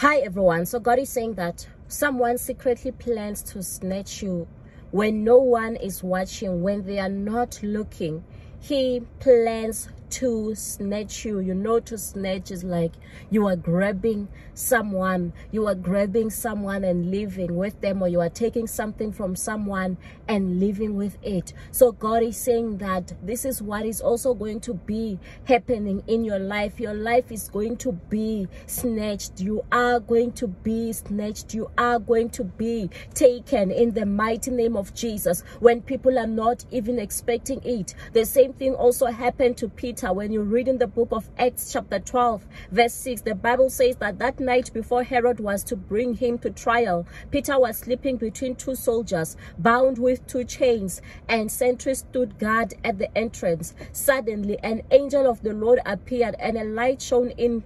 Hi everyone. So God is saying that someone secretly plans to snatch you when no one is watching, when they are not looking. He plans to snatch you. You know, to snatch is like you are grabbing someone, you are grabbing someone and living with them, or you are taking something from someone and living with it. So, God is saying that this is what is also going to be happening in your life. Your life is going to be snatched. You are going to be snatched. You are going to be taken in the mighty name of Jesus when people are not even expecting it. The same thing also happened to Peter later, when you read in the book of Acts, chapter 12, verse 6, the Bible says that that night before Herod was to bring him to trial, Peter was sleeping between two soldiers, bound with two chains, and sentries stood guard at the entrance. Suddenly, an angel of the Lord appeared, and a light shone in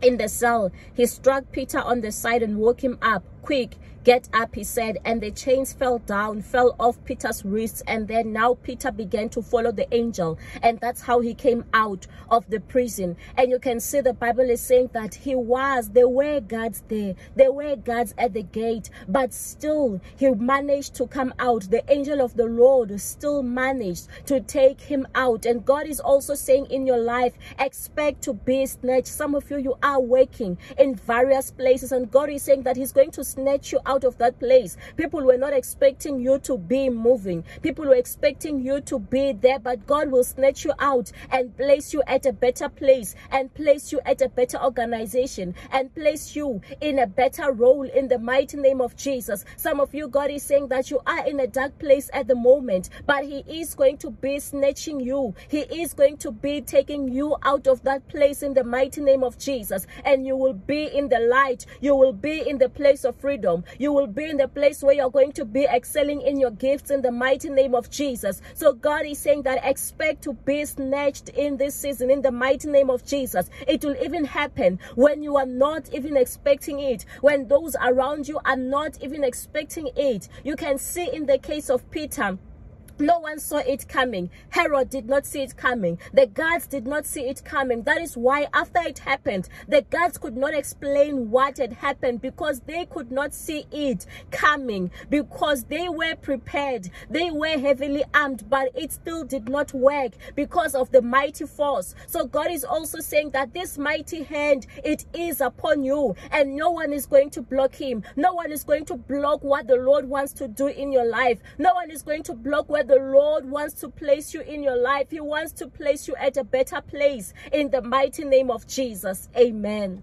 in the cell. He struck Peter on the side and woke him up. Quick, get up, he said. And the chains fell down, fell off Peter's wrists. And then now Peter began to follow the angel. And that's how he came out of the prison. And you can see the Bible is saying that he was, there were guards there. There were guards at the gate. But still, he managed to come out. The angel of the Lord still managed to take him out. And God is also saying in your life, expect to be snatched. Some of you, you are working in various places. And God is saying that he's going to snatch you out of that place. People were not expecting you to be moving. People were expecting you to be there, but God will snatch you out and place you at a better place and place you at a better organization and place you in a better role in the mighty name of Jesus. Some of you, God is saying that you are in a dark place at the moment, but he is going to be snatching you. He is going to be taking you out of that place in the mighty name of Jesus. And you will be in the light. You will be in the place of freedom. You will be in the place where you're going to be excelling in your gifts in the mighty name of Jesus. So God is saying that expect to be snatched in this season in the mighty name of Jesus. It will even happen when you are not even expecting it, when those around you are not even expecting it. You can see in the case of Peter no one saw it coming. Herod did not see it coming. The guards did not see it coming. That is why after it happened, the guards could not explain what had happened because they could not see it coming because they were prepared. They were heavily armed, but it still did not work because of the mighty force. So God is also saying that this mighty hand, it is upon you and no one is going to block him. No one is going to block what the Lord wants to do in your life. No one is going to block what the Lord wants to place you in your life. He wants to place you at a better place in the mighty name of Jesus. Amen.